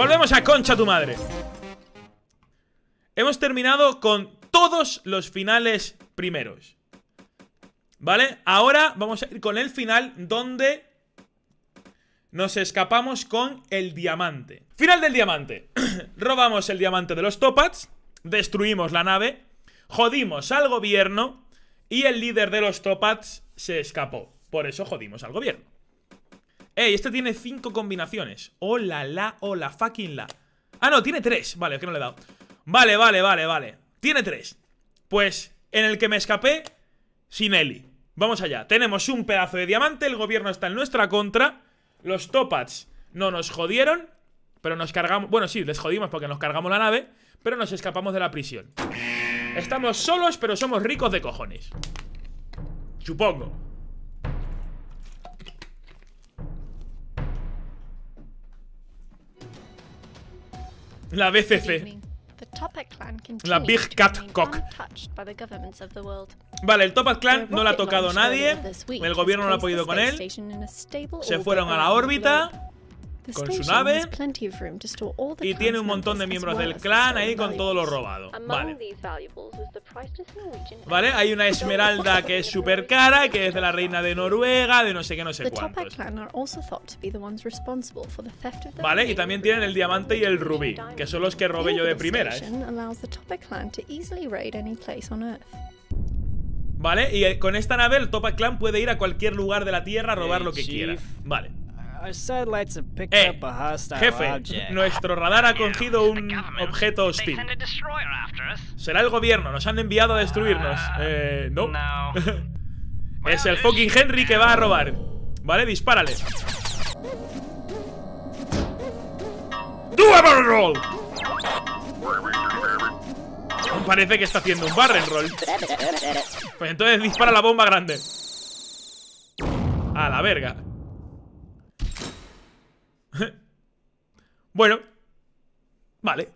Volvemos a concha tu madre. Hemos terminado con todos los finales primeros. ¿Vale? Ahora vamos a ir con el final donde nos escapamos con el diamante. Final del diamante. Robamos el diamante de los Topats, destruimos la nave, jodimos al gobierno y el líder de los Topats se escapó. Por eso jodimos al gobierno. Ey, este tiene cinco combinaciones. Hola, la, hola, fucking la. Ah, no, tiene tres. Vale, es que no le he dado. Vale, vale, vale, vale. Tiene tres. Pues, en el que me escapé, sin Eli. Vamos allá. Tenemos un pedazo de diamante, el gobierno está en nuestra contra. Los Topats no nos jodieron, pero nos cargamos... Bueno, sí, les jodimos porque nos cargamos la nave, pero nos escapamos de la prisión. Estamos solos, pero somos ricos de cojones. Supongo. La BCC. La Big Cat Cock. Vale, el Topat Clan no le ha tocado nadie. El gobierno no ha podido con él. Se fueron a la órbita con su nave y tiene un montón de miembros del clan ahí con todo lo robado. Vale. Vale, hay una esmeralda que es súper cara, que es de la reina de Noruega, de no sé qué, no sé cuántos. Vale, y también tienen el diamante y el rubí, que son los que robé yo de primeras. Vale, y con esta nave el Topa Clan puede ir a cualquier lugar de la Tierra a robar lo que quiera. Vale. Eh, jefe, nuestro radar ha cogido un objeto hostil. Será el gobierno, nos han enviado a destruirnos. Uh, eh, no. es el fucking Henry que va a robar. Vale, dispárale. ¡Do a barrel roll! Parece que está haciendo un barrel roll. Pues entonces dispara la bomba grande. A la verga. Bueno. Vale.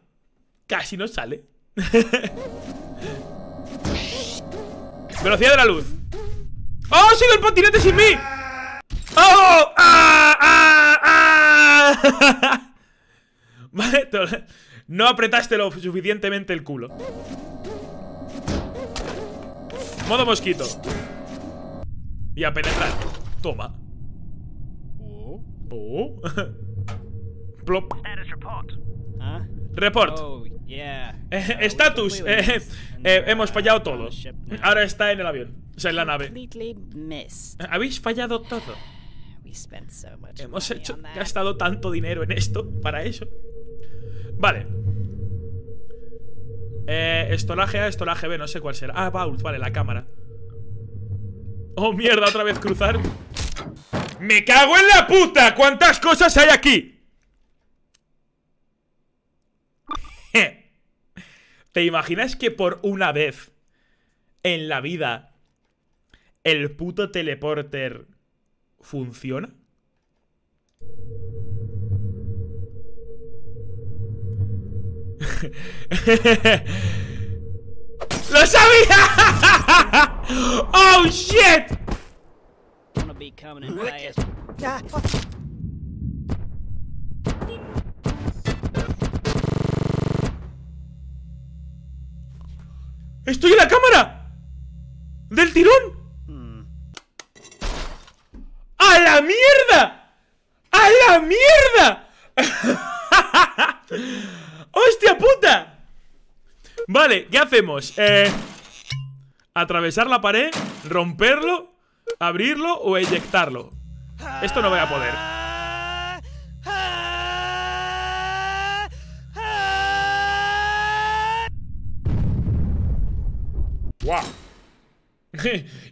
Casi nos sale. Velocidad de la luz. ¡Oh! ¡Ha sido el patinete sin mí! ¡Oh! ¡Ah! ¡Ah! ¡Ah! vale, no apretaste lo suficientemente el culo. Modo mosquito. Y a penetrar. Toma. Oh. oh. Plop. Report. Oh, Estatus. Eh, eh, hemos fallado todo. Ahora está en el avión. O sea, en la nave. Habéis fallado todo. Hemos hecho, gastado tanto dinero en esto para eso. Vale. Eh, estolaje A, estolaje B, no sé cuál será. Ah, Vault, vale, la cámara. Oh, mierda, otra vez cruzar. ¡Me cago en la puta! ¿Cuántas cosas hay aquí? ¿Te imaginas que por una vez en la vida el puto teleporter funciona? ¡Lo sabía! ¡Oh, shit! ¡Estoy en la cámara! ¡Del tirón! ¡A la mierda! ¡A la mierda! ¡Hostia puta! Vale, ¿qué hacemos? Eh, atravesar la pared, romperlo, abrirlo o eyectarlo. Esto no voy a poder.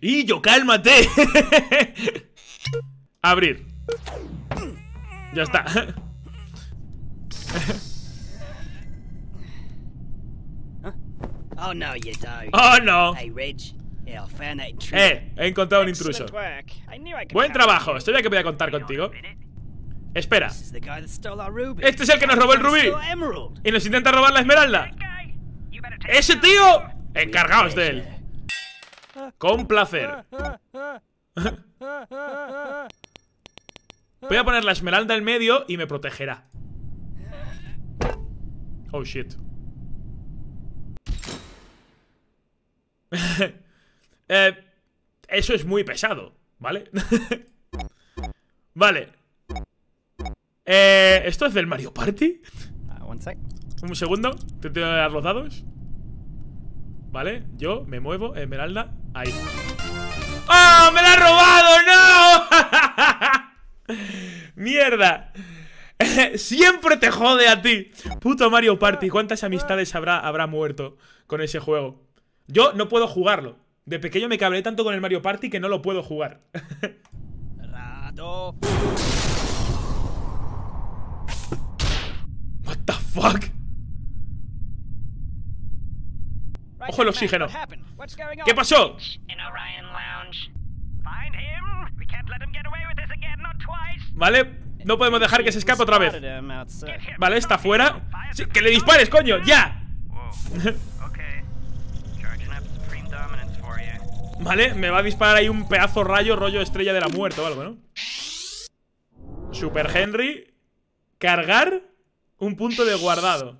Y yo, cálmate. Abrir. Ya está. Oh no, you don't. Oh no. Hey, Reg. Yeah, I found that intruder. Eh, he encontrado un intruso. Buen trabajo. Estoy ya que voy a contar contigo. Espera. Este es el que nos robó el rubí. Y nos intenta robar la esmeralda. ¡Ese tío! Encargaos de él. Con placer. Voy a poner la esmeralda en medio y me protegerá. Oh, shit. eh, eso es muy pesado, ¿vale? vale. Eh, ¿Esto es del Mario Party? Sec. Un segundo, te tengo que dar los dados. Vale, yo me muevo, Esmeralda, ahí. ¡Oh! ¡Me la ha robado! ¡No! ¡Mierda! Siempre te jode a ti. Puto Mario Party. ¿Cuántas amistades habrá, habrá muerto con ese juego? Yo no puedo jugarlo. De pequeño me cabré tanto con el Mario Party que no lo puedo jugar. What the fuck? With this again, not twice. Vale, no podemos dejar que se escape otra vez. Vale, está fuera. Sí, ¡Que le dispares, coño! ¡Ya! Vale, me va a disparar ahí un pedazo rayo, rollo estrella de la muerte o algo, ¿no? Super Henry. Cargar un punto de guardado.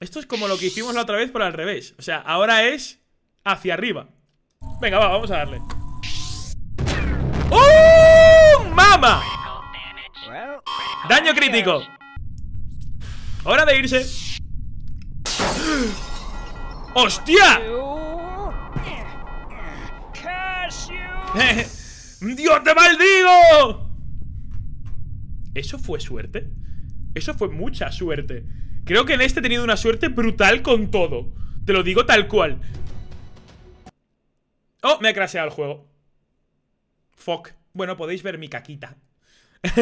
Esto es como lo que hicimos la otra vez, pero al revés. O sea, ahora es hacia arriba. Venga, va, vamos a darle. ¡Oh! ¡Mama! Daño crítico. Hora de irse. ¡Hostia! ¡Dios te maldigo! ¿Eso fue suerte? Eso fue mucha suerte. Creo que en este he tenido una suerte brutal con todo. Te lo digo tal cual. Oh, me ha crasheado el juego. Fuck. Bueno, podéis ver mi caquita.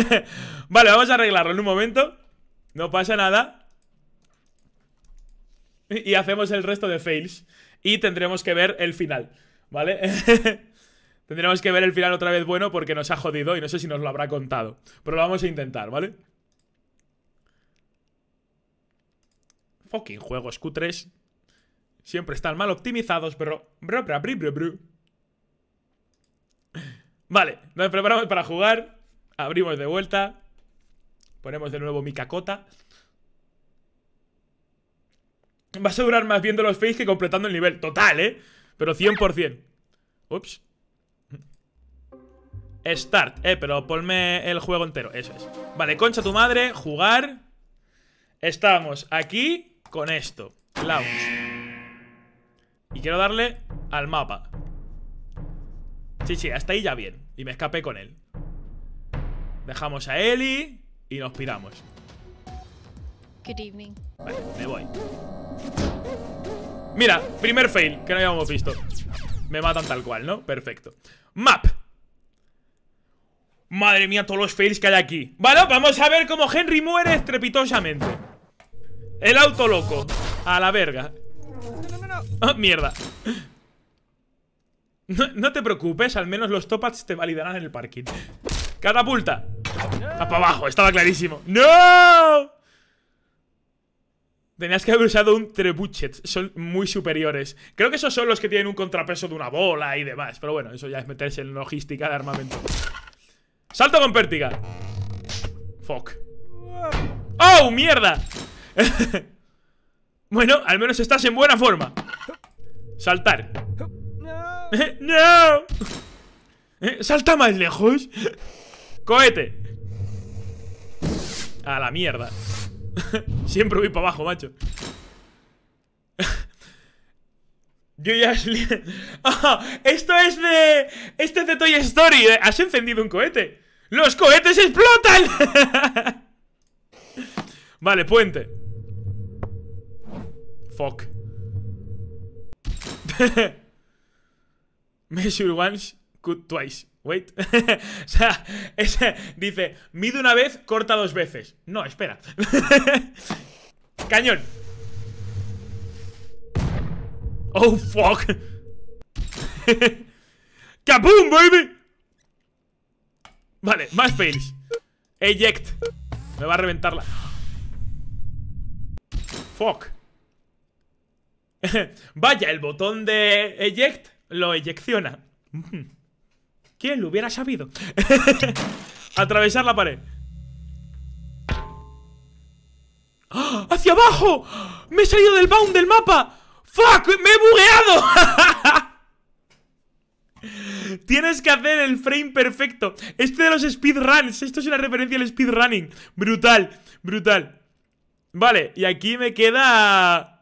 vale, vamos a arreglarlo en un momento. No pasa nada. Y hacemos el resto de fails. Y tendremos que ver el final. ¿Vale? tendremos que ver el final otra vez bueno porque nos ha jodido y no sé si nos lo habrá contado. Pero lo vamos a intentar, ¿vale? Fucking juegos Q3. Siempre están mal optimizados, pero... Vale, nos preparamos para jugar. Abrimos de vuelta. Ponemos de nuevo mi cacota. Vas a durar más viendo los face que completando el nivel. Total, ¿eh? Pero 100%. Ups. Start. Eh, pero ponme el juego entero. Eso es. Vale, concha tu madre. Jugar. Estamos aquí con esto. Launch. Y quiero darle al mapa. Sí, sí, hasta ahí ya bien. Y me escapé con él. Dejamos a Eli y nos piramos. Good evening. Vale, me voy. Mira, primer fail que no habíamos visto. Me matan tal cual, ¿no? Perfecto. Map. Madre mía, todos los fails que hay aquí. Vale, vamos a ver cómo Henry muere estrepitosamente. El auto loco. A la verga. Oh, mierda. No, te preocupes, al menos los topats te validarán en el parking. Catapulta. Para abajo, estaba clarísimo. ¡No! Tenías que haber usado un trebuchet. Son muy superiores. Creo que esos son los que tienen un contrapeso de una bola y demás. Pero bueno, eso ya es meterse en logística de armamento. Salto con pértiga. Fuck. ¡Oh, mierda! bueno, al menos estás en buena forma. Saltar. No. Eh, ¡Salta más lejos! ¡Cohete! A la mierda. Siempre voy para abajo, macho. Yo ya... ¡Esto es de... Esto es de Toy Story! eh. ¿Has encendido un cohete? ¡Los cohetes explotan! vale, puente. Fuck. Measure once, cut twice. Wait. o sea, dice, mide una vez, corta dos veces. No, espera. Cañón. Oh, fuck. ¡Kaboom, baby! Vale, más fails. Eject. Me va a reventar la... Fuck. Vaya, el botón de eject lo eyecciona. ¿Quién lo hubiera sabido? Atravesar la pared. ¡Ah! ¡Hacia abajo! ¡Me he salido del bound del mapa! ¡Fuck! ¡Me he bugueado! Tienes que hacer el frame perfecto. Este de los speedruns. Esto es una referencia al speedrunning. Brutal, brutal. Vale, y aquí me queda...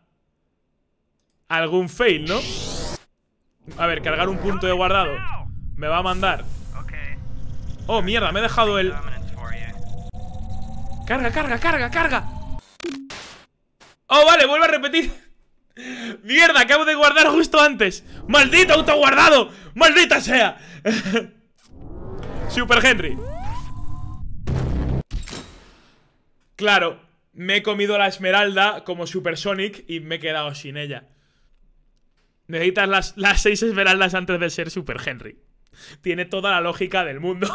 Algún fail, ¿no? A ver, cargar un punto de guardado. Me va a mandar. Oh, mierda, me he dejado el... Carga, carga, carga, carga. Oh, vale, vuelvo a repetir. Mierda, acabo de guardar justo antes. ¡Maldito autoguardado! ¡Maldita sea! Super Henry. Claro, me he comido la esmeralda como Super Sonic y me he quedado sin ella. Necesitas las, las seis esmeraldas antes de ser Super Henry. Tiene toda la lógica del mundo.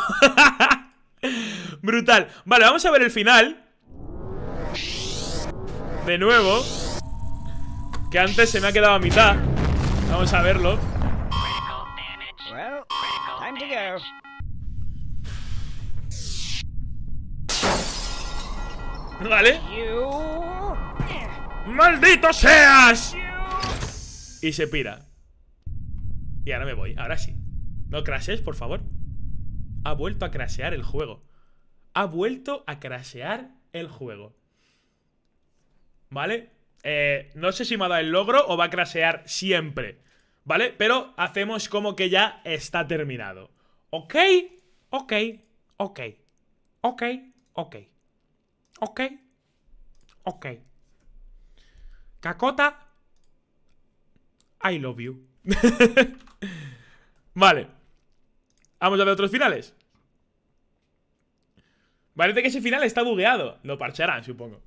Brutal. Vale, vamos a ver el final. De nuevo. Que antes se me ha quedado a mitad. Vamos a verlo. Well, time to go. Vale. ¡Maldito seas! Y se pira. Y ahora me voy, ahora sí. No crashes, por favor. Ha vuelto a crashear el juego. Ha vuelto a crashear el juego. ¿Vale? Eh, no sé si me ha dado el logro o va a crashear siempre. ¿Vale? Pero hacemos como que ya está terminado. ¿Ok? Ok. Ok. Ok. Ok. Ok. Ok. Cacota. I love you. vale. Vamos a ver otros finales. Parece que ese final está bugueado. Lo parcharán, supongo.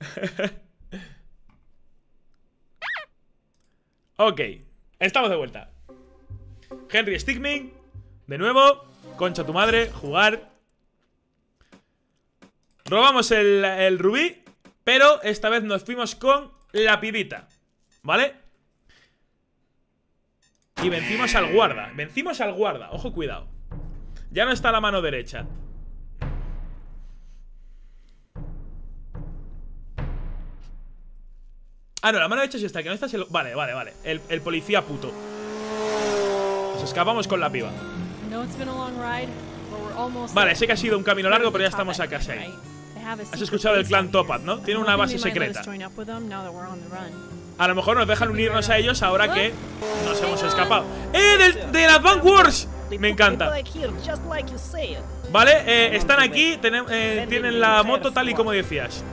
ok. Estamos de vuelta. Henry Stickmin. De nuevo. Concha tu madre. Jugar. Robamos el, el rubí. Pero esta vez nos fuimos con la pibita. ¿Vale? Y vencimos al guarda. Vencimos al guarda. Ojo, cuidado. Ya no está la mano derecha. Ah, no, la mano derecha sí está. Que no está. el- Vale, vale, vale. El, el policía puto. Nos escapamos con la piba. Vale, sé que ha sido un camino largo, pero ya estamos a casi ahí. Has escuchado el base clan here. ¿no? Tiene una base secreta. A lo mejor nos dejan unirnos a ellos ahora que nos hemos escapado. ¡Eh! ¡Del, de la Van Wars! Me encanta. Vale, eh, están aquí, eh, tienen la moto tal y como decías.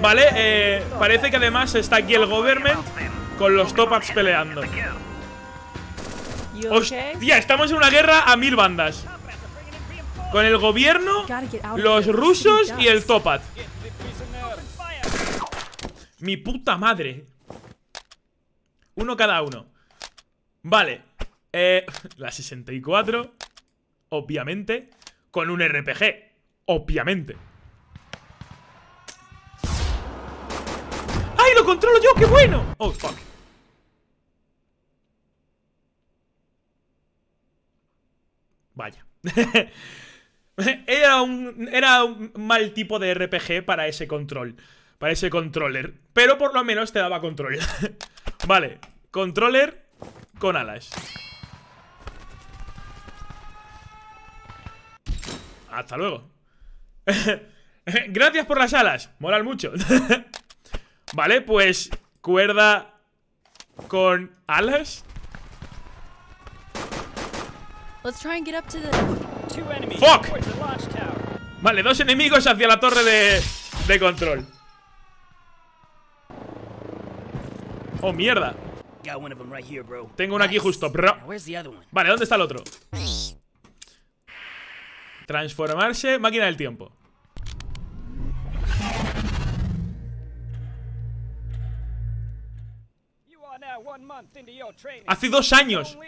Vale, eh, parece que además está aquí el government con los top-ups peleando. Hostia, estamos en una guerra a mil bandas. Con el gobierno, los rusos y el. Topat. Mi puta madre. Uno cada uno. Vale. Eh, la 64. Obviamente. Con un RPG. Obviamente. ¡Ay, lo controlo yo! ¡Qué bueno! Oh, fuck. Vaya. era, un, era un mal tipo de RPG para ese control. Para ese controller. Pero por lo menos te daba control. vale. Controller con alas. Hasta luego. Gracias por las alas. Molan mucho. vale, pues cuerda con alas. Let's try and get up to the. Fuck. Vale, dos enemigos hacia la torre de, de control. Oh, mierda. Bro. Tengo uno aquí justo, bro. Vale, ¿dónde está el otro? Transformarse, máquina del tiempo. Hace dos años.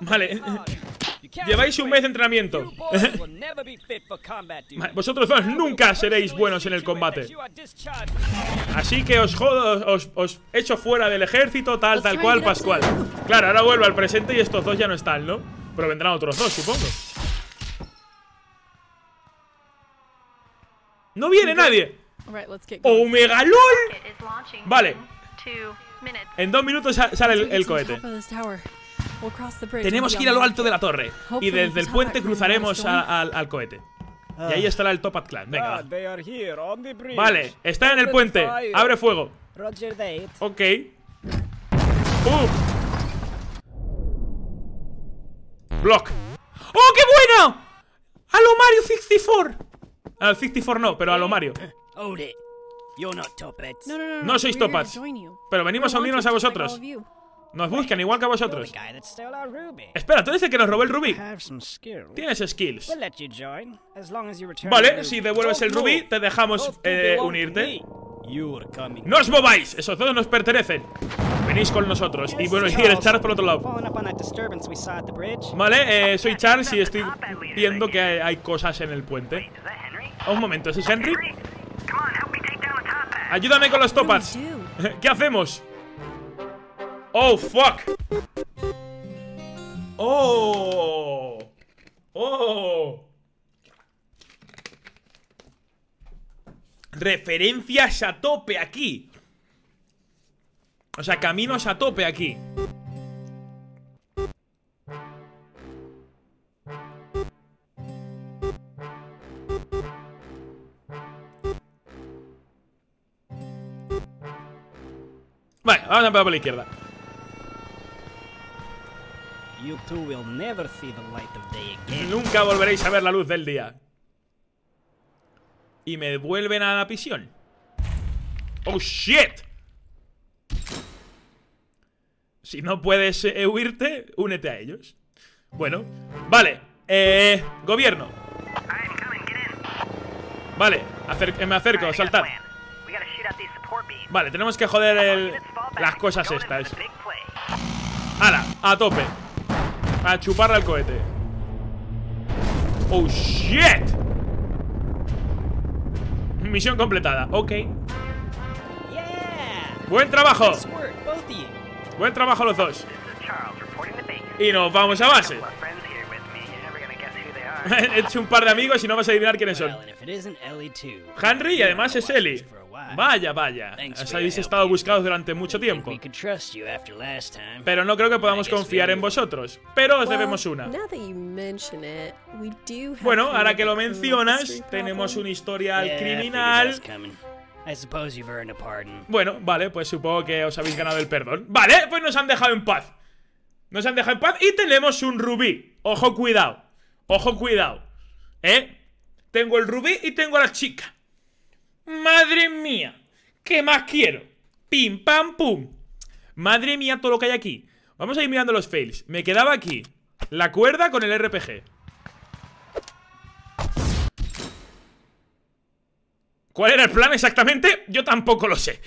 Vale. Lleváis un mes de entrenamiento. Vosotros dos nunca seréis buenos en el combate. Así que os jodo, os, echo fuera del ejército, tal, tal cual, Pascual. Claro, ahora vuelvo al presente y estos dos ya no están, ¿no? Pero vendrán otros dos, supongo. No viene nadie. O oh, Megalol. Vale. En dos minutos sa- sale el, cohete. top Tenemos que ir a lo alto de la torre. Y desde el puente cruzaremos a- al, al cohete. Y ahí estará el Topat Clan. Venga, Ah, va. Vale, está en el puente. Abre fuego. Ok. ¡Pum! Block. ¡Oh, qué bueno! ¡A lo Mario 64! Al 64 no, pero a lo Mario. You're not. No, no, no, no. No sois we're here to topaz. join you. Pero venimos a unirnos a vosotros. Nos buscan igual que a vosotros. Espera, tú eres el que nos robó el rubí. Tienes skills. Vale, si devuelves el rubí, te dejamos eh, unirte. ¡No os mováis! Esos dos nos pertenecen. Venís con nosotros. Y bueno, y el Charles por otro lado. Vale, eh, soy Charles y estoy viendo que hay, hay cosas en el puente. Un momento, ¿ese es Henry? Ayúdame con los topats. Dude, ¿Qué hacemos? Oh, fuck. Oh. Oh. Referencias a tope aquí. O sea, caminos a tope aquí. Vale, vamos a empezar por la izquierda. You two will never see the light of day again. Nunca volveréis a ver la luz del día. Y me devuelven a la prisión. ¡Oh, shit! Si no puedes eh, huirte, únete a ellos. Bueno, vale. Eh, gobierno. Vale, acer- me acerco, saltad. Vale, tenemos que joder el- las cosas estas. ¡Hala! A tope. A chuparle al cohete. ¡Oh, shit! Misión completada. Ok. Buen trabajo. Buen trabajo los dos. Y nos vamos a base. He hecho un par de amigos y no vas a adivinar quiénes son. Henry y además es Ellie. Vaya, vaya. Os habéis estado buscados durante mucho tiempo. Pero no creo que podamos confiar en vosotros. Pero os debemos una. Bueno, ahora que lo mencionas, tenemos un historial criminal. Bueno, vale, pues supongo que os habéis ganado el perdón. Vale, pues nos han dejado en paz. Nos han dejado en paz y tenemos un rubí. Ojo, cuidado. Ojo, cuidado. ¿Eh? Tengo el rubí y tengo a la chica. Madre mía. ¿Qué más quiero? Pim, pam, pum. Madre mía, todo lo que hay aquí. Vamos a ir mirando los fails. Me quedaba aquí la cuerda con el RPG. ¿Cuál era el plan exactamente? Yo tampoco lo sé.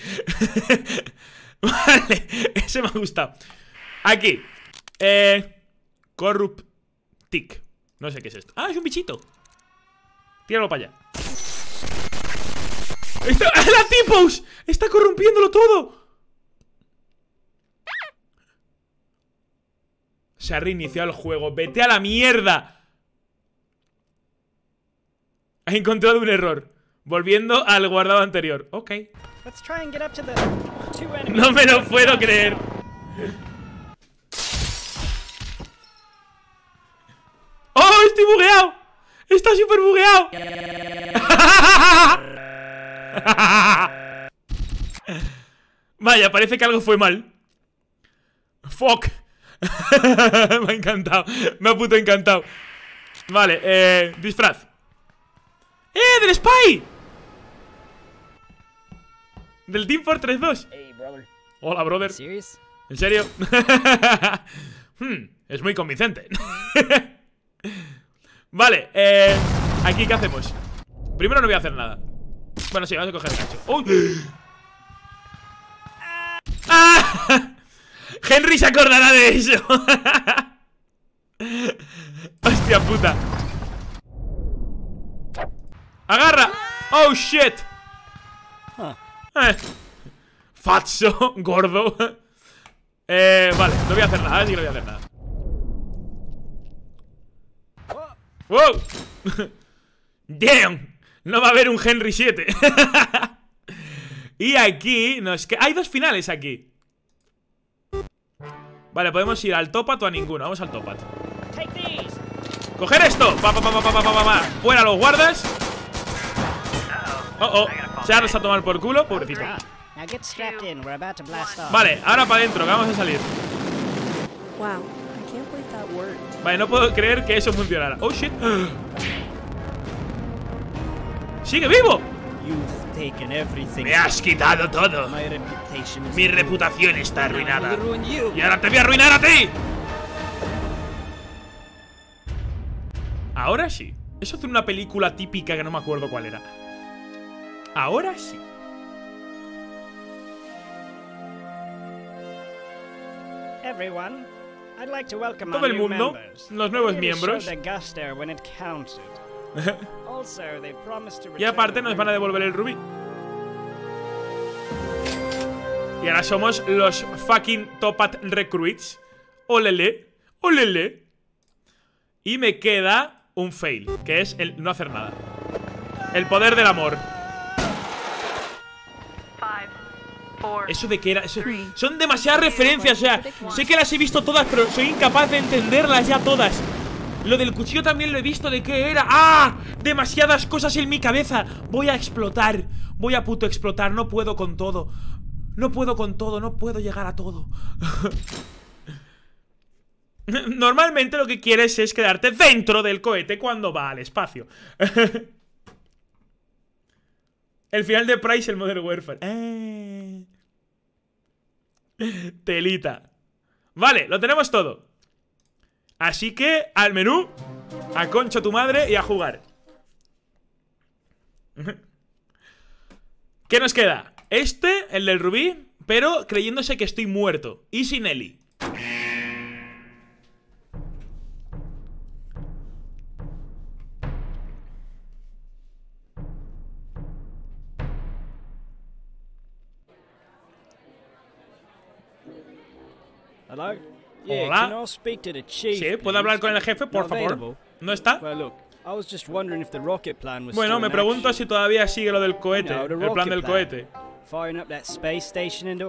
vale, ese me ha gustado. Aquí. Eh. Corruptic. No sé qué es esto. Ah, es un bichito. Tíralo para allá. ¡Está, ¡La T-Pose! ¡Está corrompiéndolo todo! Se ha reiniciado el juego. ¡Vete a la mierda! Ha encontrado un error. Volviendo al guardado anterior. Ok. No me lo puedo creer. ¡Oh, estoy bugueado! ¡Está súper bugueado! Vaya, parece que algo fue mal. Fuck. me ha encantado. Me ha puto encantado. Vale, eh. Disfraz. ¡Eh! ¡Del Spy! Del Team Fortress 2. Hey, brother. Hola, brother. ¿En serio? Hmm, es muy convincente. vale, eh. Aquí, ¿qué hacemos? Primero no voy a hacer nada. Bueno, sí, vamos a coger el gancho. ¡Uy! ¡Ah! Henry se acordará de eso. Hostia puta. ¡Agarra! ¡Oh, shit! Eh. Fatso, gordo. Eh, vale, no voy a hacer nada, sí que no voy a hacer nada. ¡Wow! ¡Damn! No va a haber un Henry 7. y aquí nos que Hay dos finales aquí. Vale, podemos ir al Topat o a ninguno. Vamos al Topat. ¡Coger esto! Pa, pa, pa, pa, ¡Fuera los guardas! Oh, oh. Se ha tomar por culo, pobrecito. Vale, ahora para adentro, que vamos a salir. Vale, no puedo creer que eso funcionara. Oh shit. ¡Sigue vivo! Me has quitado todo. Mi reputación está arruinada. Y ahora te voy a arruinar a ti. Ahora sí. Eso es una película típica que no me acuerdo cuál era. Ahora sí. Todo el mundo, los nuevos miembros. y aparte nos van a devolver el rubí. Y ahora somos los fucking Topat Recruits. Olele, olele. Y me queda un fail, que es el no hacer nada. El poder del amor. Eso de que era... son demasiadas referencias, o sea, sé que las he visto todas, pero soy incapaz de entenderlas ya todas. Lo del cuchillo también lo he visto de qué era. ¡Ah! Demasiadas cosas en mi cabeza. Voy a explotar. Voy a puto explotar. No puedo con todo. No puedo con todo. No puedo llegar a todo. Normalmente lo que quieres es quedarte dentro del cohete cuando va al espacio. el final de Price, el Modern Warfare. Eh. Telita. Vale, lo tenemos todo. Así que al menú, a concha tu madre y a jugar. ¿Qué nos queda? Este, el del rubí, pero creyéndose que estoy muerto. Y sin Eli. Hola. Sí, ¿puedo hablar con el jefe, por favor? ¿No está? Bueno, me pregunto si todavía sigue lo del cohete, el plan del cohete.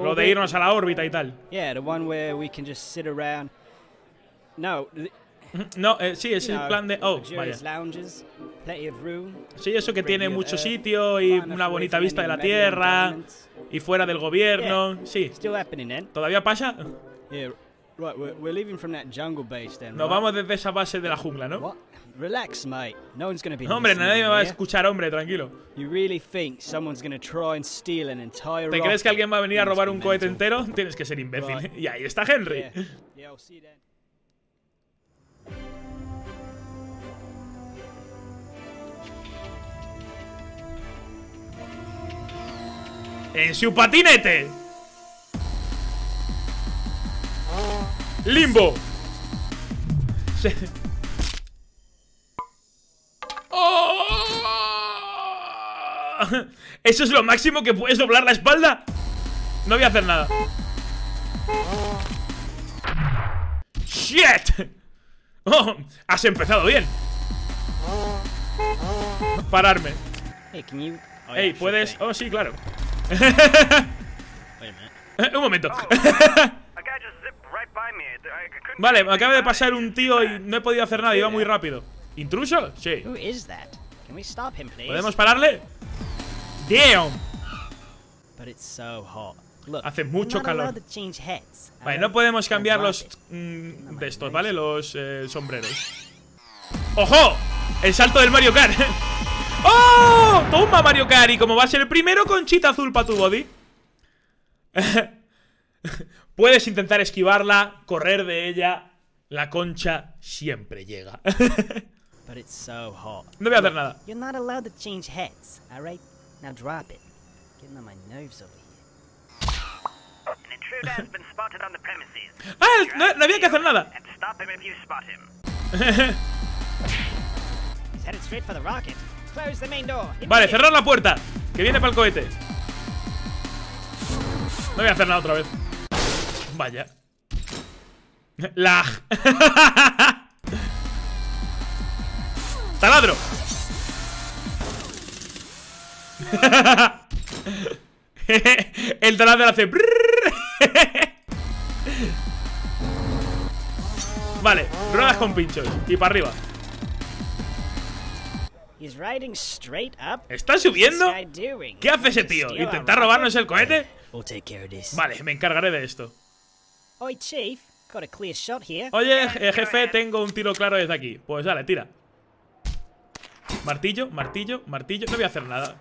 Lo de irnos a la órbita y tal. No, eh, sí, es el plan de... Oh, vaya. Sí, eso que tiene mucho sitio y una bonita vista de la Tierra y fuera del gobierno. Sí. ¿Todavía pasa? Right, we're, we're leaving from that jungle base then. Nos vamos desde esa base de la jungla, ¿no? What? Relax, mate. No one's gonna be hombre, nadie me va a escuchar, hombre, tranquilo. You really think someone's gonna try and steal an entire ¿Te crees que alguien va a venir a robar un cohete entero? Tienes que ser imbécil. Right. Y ahí está Henry. Yeah. Yeah, I'll see you then. En su patinete. ¡Limbo! ¡Oh! ¿Eso es lo máximo que puedes doblar la espalda? No voy a hacer nada ¡Shit! Oh, has empezado bien Pararme Hey, ¿puedes? Oh, sí, claro Un momento Vale, me acaba de pasar un tío y no he podido hacer nada, iba muy rápido. ¿Intruso? Sí. ¿Podemos pararle? Damn. Hace mucho calor. Vale, no podemos cambiar los mm, de estos, ¿vale? Los eh, sombreros. ¡Ojo! El salto del Mario Kart. ¡Oh! Toma Mario Kart. Y como va a ser el primero, conchita azul para tu body. Puedes intentar esquivarla, correr de ella. La concha siempre llega. No voy a hacer nada. Ah, no, no había que hacer nada. Vale, cerrar la puerta. Que viene para el cohete. No voy a hacer nada otra vez. Vaya. Lag. Taladro. El taladro hace... vale, ruedas con pinchos. Y para arriba. ¿Está subiendo? ¿Qué hace ese tío? ¿Intentar robarnos el cohete? Vale, me encargaré de esto. Oi, Chief. Got a clear shot here. Oye, eh, jefe, tengo un tiro claro desde aquí. Pues dale, tira. Martillo, martillo, martillo. No voy a hacer nada.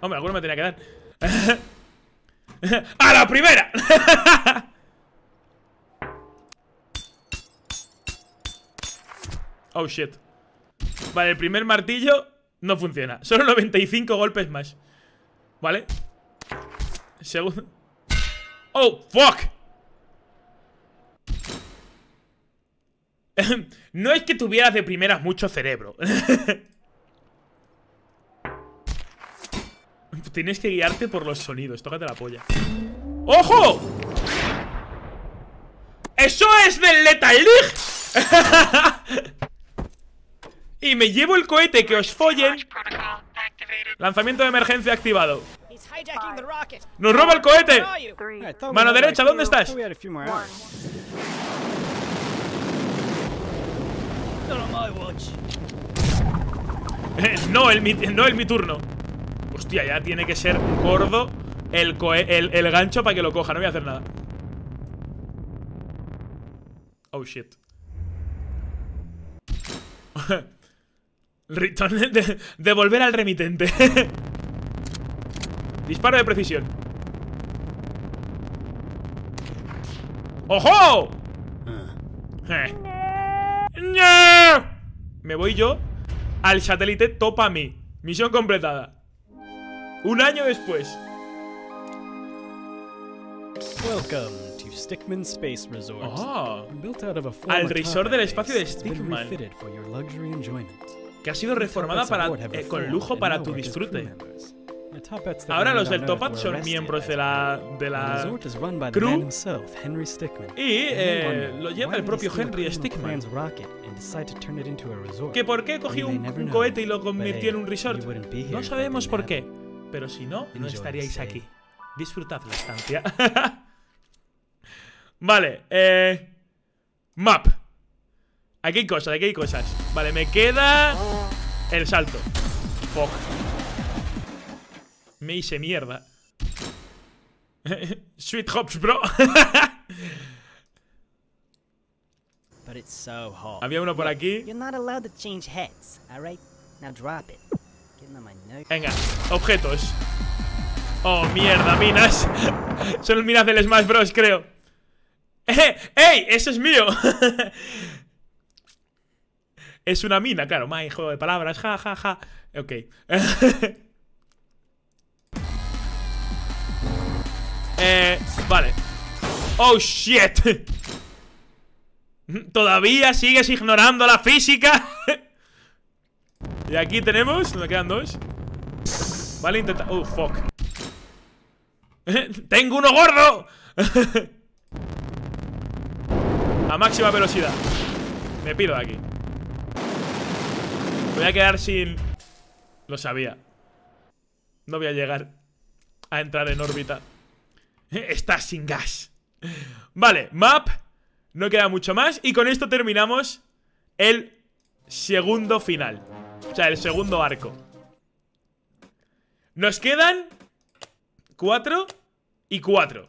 Hombre, alguno me tenía que dar. ¡A la primera! oh, shit. Vale, el primer martillo no funciona. Solo 95 golpes más. ¿Vale? Segundo. ¡Oh, fuck! no es que tuvieras de primeras mucho cerebro. Tienes que guiarte por los sonidos. Tócate la polla. ¡Ojo! ¡Eso es del Lethal League! y me llevo el cohete que os follen. Lanzamiento de emergencia activado. ¡Nos roba el cohete! Mano derecha, ¿dónde estás? No, el mi, no el mi turno. Hostia, ya tiene que ser gordo el, cohe- el, el gancho para que lo coja. No voy a hacer nada. Oh, shit. Return de, devolver al remitente. Disparo de precisión. ¡Ojo! Eh. ¡No! Me voy yo al satélite Topa mí. Misión completada. Un año después. Welcome to Stickman Space Resort. Oh, Built out of a former Al resort del espacio de Stickman. que ha sido reformada para, eh, con lujo para tu disfrute. Ahora los del Topat son miembros de la, de la crew y eh, lo lleva el propio Henry Stickman. Que por qué cogió un, un cohete y lo convirtió en un resort. No sabemos por qué. Pero si no, no estaríais aquí. Disfrutad la estancia. vale, eh. Map. Aquí hay cosas, aquí hay cosas. Vale, me queda. El salto. Fuck. Me hice mierda. Sweet hops, bro. But it's so hot. Había uno por aquí. You're not allowed to change heads, alright? Now drop it. Getting on my nerves. Venga, objetos. Oh, mierda, minas. Son minas del Smash Bros, creo. ¡Eh! ¡Ey! ¡Eso es mío! es una mina, claro. My juego de palabras. Ja, ja, ja. Ok. Eh, vale. Oh, shit. Todavía sigues ignorando la física. y aquí tenemos. Me quedan dos. Vale, intenta. Oh, fuck. ¡Tengo uno gordo! A máxima velocidad. Me pido de aquí. Voy a quedar sin. Lo sabía. No voy a llegar a entrar en órbita. Está sin gas. Vale, map. No queda mucho más. Y con esto terminamos el segundo final. O sea, el segundo arco. Nos quedan cuatro y cuatro.